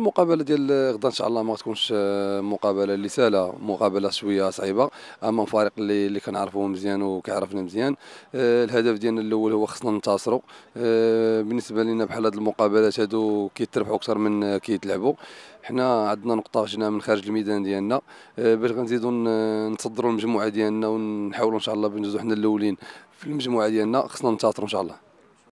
المقابلة ديال غدا إن شاء الله ما تكونش آه، مقابلة اللي سهله مقابلة شوية صعيبة أما فريق اللي اللي كنعرفوه مزيان وكيعرفنا مزيان آه، الهدف ديالنا الأول هو خصنا ننتصروا آه، بالنسبة لنا بحال هاد المقابلات هادو كيتربحوا أكثر من كيتلعبوا. حنا عندنا نقطة جينا من خارج الميدان ديالنا باش غنزيدوا نتصدروا المجموعة ديالنا ونحاولوا إن شاء الله بنجوزو حنا الأولين في المجموعة ديالنا خصنا ننتصروا إن شاء الله.